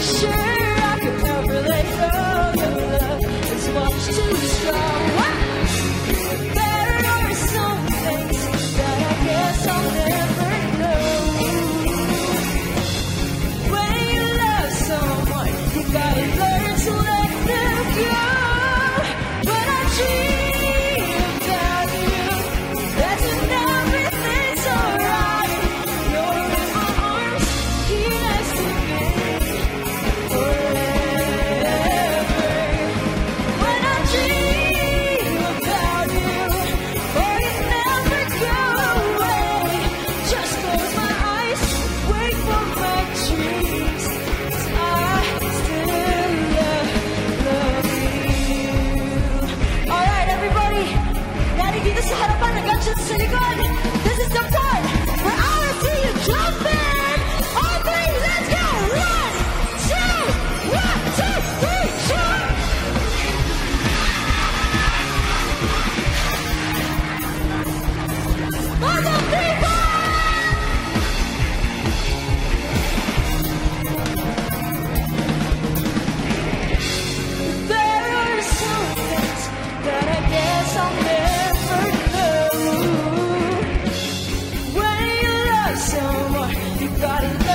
share. Got it.